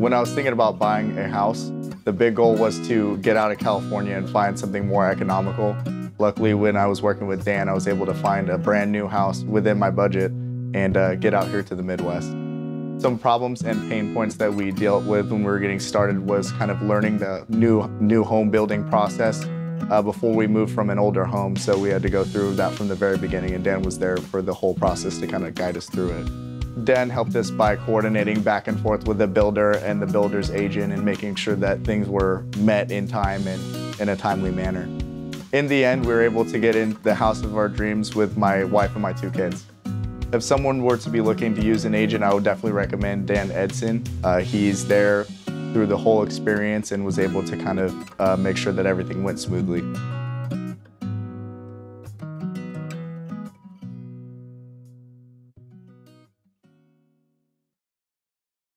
When I was thinking about buying a house, the big goal was to get out of California and find something more economical. Luckily, when I was working with Dan, I was able to find a brand new house within my budget and uh, get out here to the Midwest. Some problems and pain points that we dealt with when we were getting started was kind of learning the new, new home building process uh, before we moved from an older home. So we had to go through that from the very beginning and Dan was there for the whole process to kind of guide us through it. Dan helped us by coordinating back and forth with the builder and the builder's agent and making sure that things were met in time and in a timely manner. In the end, we were able to get in the house of our dreams with my wife and my two kids. If someone were to be looking to use an agent, I would definitely recommend Dan Edson. Uh, he's there through the whole experience and was able to kind of uh, make sure that everything went smoothly.